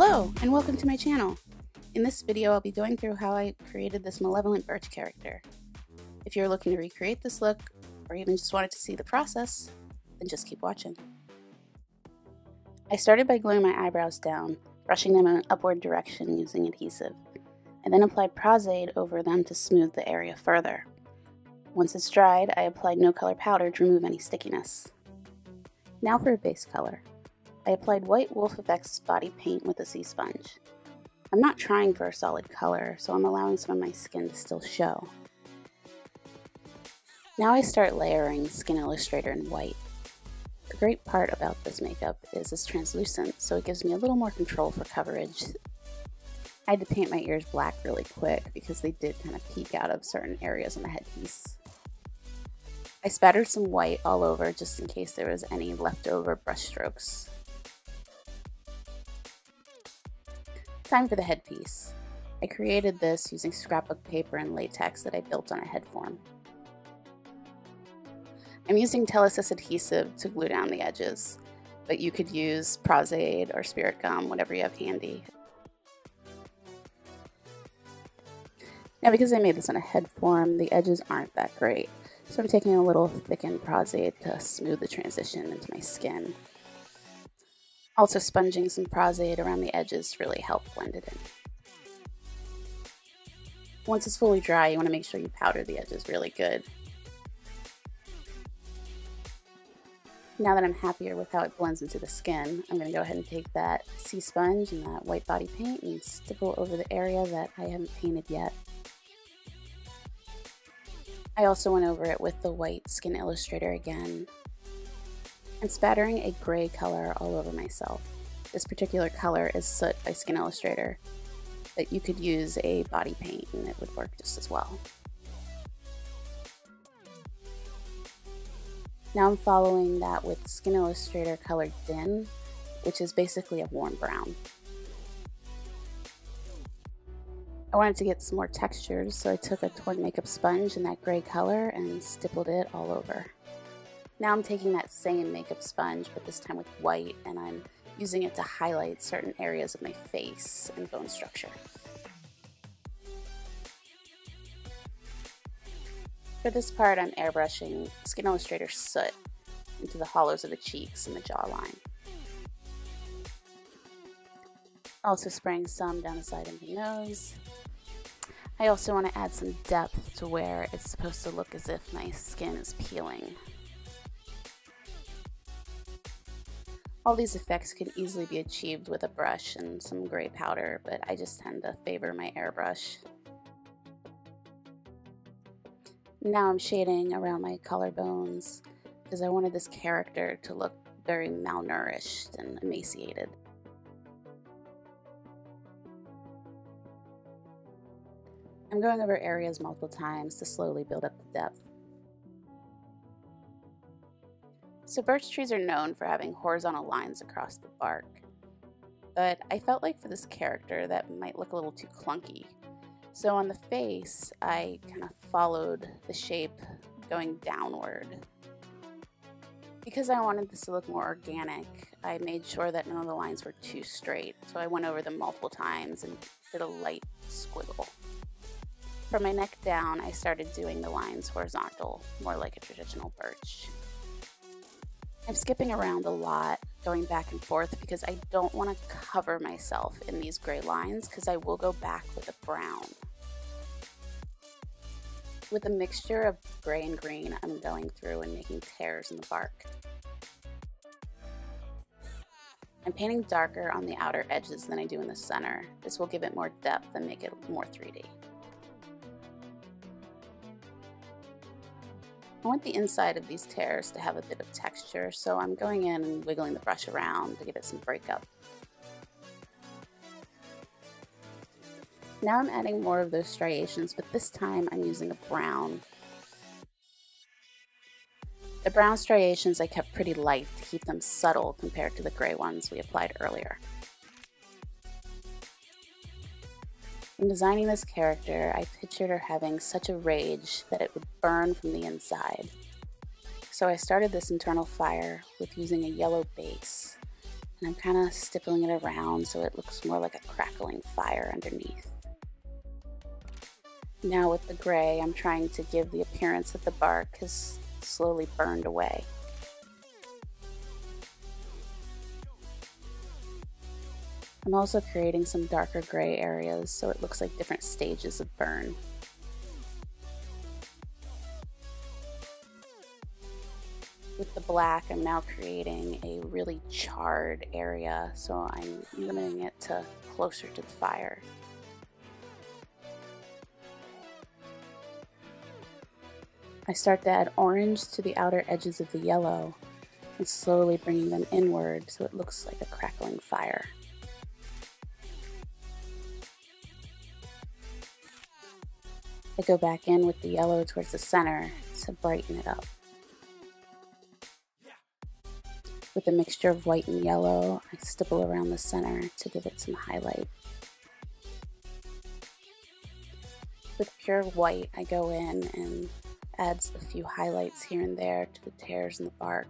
Hello, and welcome to my channel. In this video, I'll be going through how I created this Malevolent Birch character. If you're looking to recreate this look, or even just wanted to see the process, then just keep watching. I started by gluing my eyebrows down, brushing them in an upward direction using adhesive. I then applied Pros-Aide over them to smooth the area further. Once it's dried, I applied no color powder to remove any stickiness. Now for a base color. I applied white Wolfe FX body paint with a sea sponge. I'm not trying for a solid color, so I'm allowing some of my skin to still show. Now I start layering Skin Illustrator in white. The great part about this makeup is it's translucent, so it gives me a little more control for coverage. I had to paint my ears black really quick because they did kind of peek out of certain areas on the headpiece. I spattered some white all over just in case there was any leftover brush strokes. Time for the headpiece. I created this using scrapbook paper and latex that I built on a head form. I'm using Telesis adhesive to glue down the edges, but you could use Pros-Aide or Spirit Gum, whatever you have handy. Now because I made this on a head form, the edges aren't that great, so I'm taking a little thickened Pros-Aide to smooth the transition into my skin. Also sponging some Pros-Aide around the edges really help blend it in. Once it's fully dry, you want to make sure you powder the edges really good. Now that I'm happier with how it blends into the skin, I'm going to go ahead and take that sea sponge and that white body paint and stipple over the area that I haven't painted yet. I also went over it with the white Skin Illustrator again and spattering a gray color all over myself. This particular color is Soot by Skin Illustrator, but you could use a body paint and it would work just as well. Now I'm following that with Skin Illustrator colored Din, which is basically a warm brown. I wanted to get some more textures, so I took a torn makeup sponge in that gray color and stippled it all over. Now I'm taking that same makeup sponge, but this time with white, and I'm using it to highlight certain areas of my face and bone structure. For this part, I'm airbrushing Skin Illustrator Soot into the hollows of the cheeks and the jawline. Also spraying some down the side of the nose. I also want to add some depth to where it's supposed to look as if my skin is peeling. All these effects can easily be achieved with a brush and some gray powder, but I just tend to favor my airbrush. Now I'm shading around my collarbones because I wanted this character to look very malnourished and emaciated. I'm going over areas multiple times to slowly build up the depth. So birch trees are known for having horizontal lines across the bark. But I felt like for this character that might look a little too clunky. So on the face, I kind of followed the shape going downward. Because I wanted this to look more organic, I made sure that none of the lines were too straight. So I went over them multiple times and did a light squiggle. From my neck down, I started doing the lines horizontal, more like a traditional birch. I'm skipping around a lot, going back and forth because I don't want to cover myself in these gray lines because I will go back with a brown. With a mixture of gray and green, I'm going through and making tears in the bark. I'm painting darker on the outer edges than I do in the center. This will give it more depth and make it more 3D. I want the inside of these tears to have a bit of texture, so I'm going in and wiggling the brush around to give it some breakup. Now I'm adding more of those striations, but this time I'm using a brown. The brown striations I kept pretty light to keep them subtle compared to the gray ones we applied earlier. In designing this character, I pictured her having such a rage that it would burn from the inside. So I started this internal fire with using a yellow base. And I'm kind of stippling it around so it looks more like a crackling fire underneath. Now with the gray, I'm trying to give the appearance that the bark has slowly burned away. I'm also creating some darker gray areas so it looks like different stages of burn. With the black, I'm now creating a really charred area, so I'm limiting it to closer to the fire. I start to add orange to the outer edges of the yellow and slowly bringing them inward so it looks like a crackling fire. I go back in with the yellow towards the center to brighten it up. With a mixture of white and yellow, I stipple around the center to give it some highlight. With pure white, I go in and add a few highlights here and there to the tears in the bark.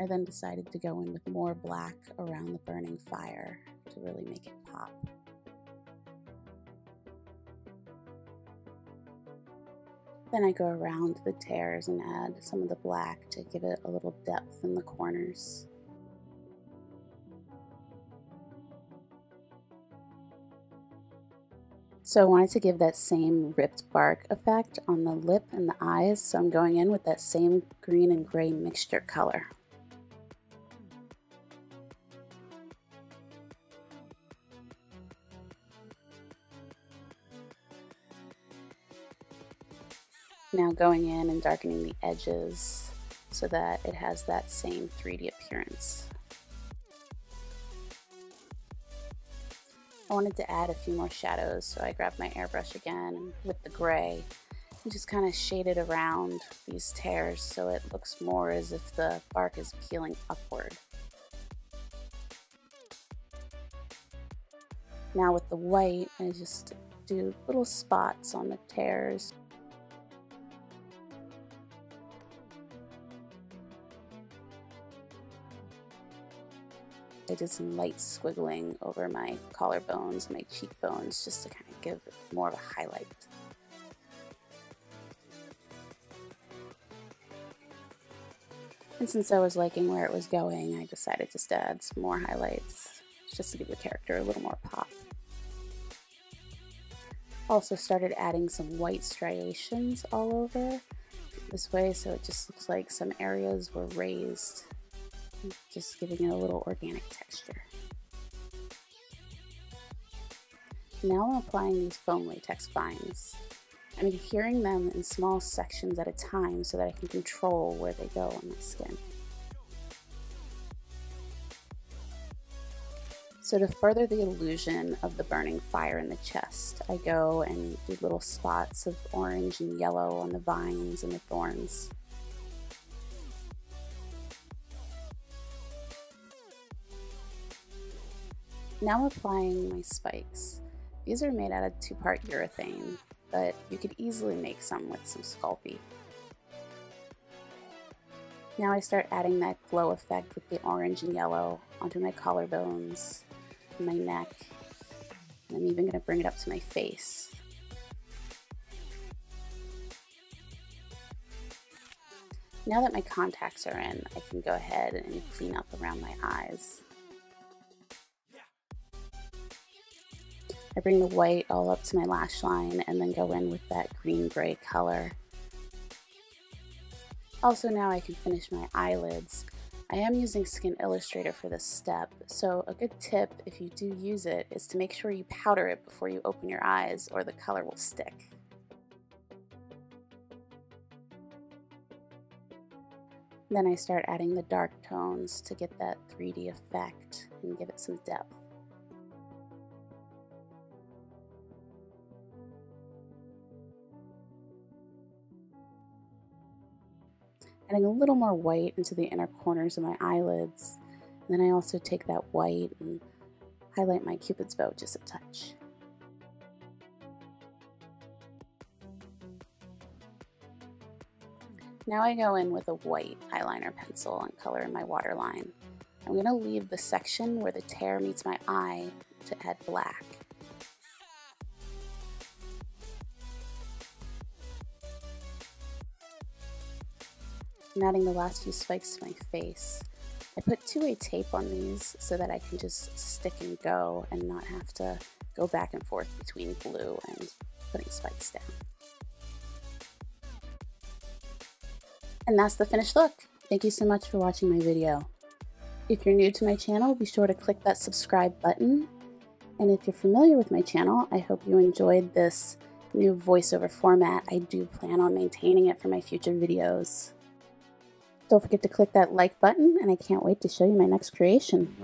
I then decided to go in with more black around the burning fire to really make it pop. Then I go around the tears and add some of the black to give it a little depth in the corners. So I wanted to give that same ripped bark effect on the lip and the eyes, so I'm going in with that same green and gray mixture color. Going in and darkening the edges so that it has that same 3D appearance. I wanted to add a few more shadows, so I grabbed my airbrush again with the gray and just kind of shaded around these tears so it looks more as if the bark is peeling upward. Now with the white, I just do little spots on the tears I did some light squiggling over my collarbones, my cheekbones, just to kind of give more of a highlight. And since I was liking where it was going, I decided just to add some more highlights, just to give the character a little more pop. Also started adding some white striations all over this way so it just looks like some areas were raised just giving it a little organic texture. Now I'm applying these foam latex vines. I'm adhering them in small sections at a time so that I can control where they go on my skin. So to further the illusion of the burning fire in the chest, I go and do little spots of orange and yellow on the vines and the thorns. Now I'm applying my spikes. These are made out of two-part urethane, but you could easily make some with some Sculpey. Now I start adding that glow effect with the orange and yellow onto my collarbones, my neck, and I'm even going to bring it up to my face. Now that my contacts are in, I can go ahead and clean up around my eyes. I bring the white all up to my lash line and then go in with that green-gray color. Also now I can finish my eyelids. I am using Skin Illustrator for this step, so a good tip if you do use it is to make sure you powder it before you open your eyes or the color will stick. Then I start adding the dark tones to get that 3D effect and give it some depth. Adding a little more white into the inner corners of my eyelids. And then I also take that white and highlight my cupid's bow just a touch. Now I go in with a white eyeliner pencil and color in my waterline. I'm going to leave the section where the tear meets my eye to add black. I'm adding the last few spikes to my face. I put two-way tape on these so that I can just stick and go and not have to go back and forth between glue and putting spikes down. And that's the finished look. Thank you so much for watching my video. If you're new to my channel, be sure to click that subscribe button. And if you're familiar with my channel, I hope you enjoyed this new voiceover format. I do plan on maintaining it for my future videos. Don't forget to click that like button, and I can't wait to show you my next creation.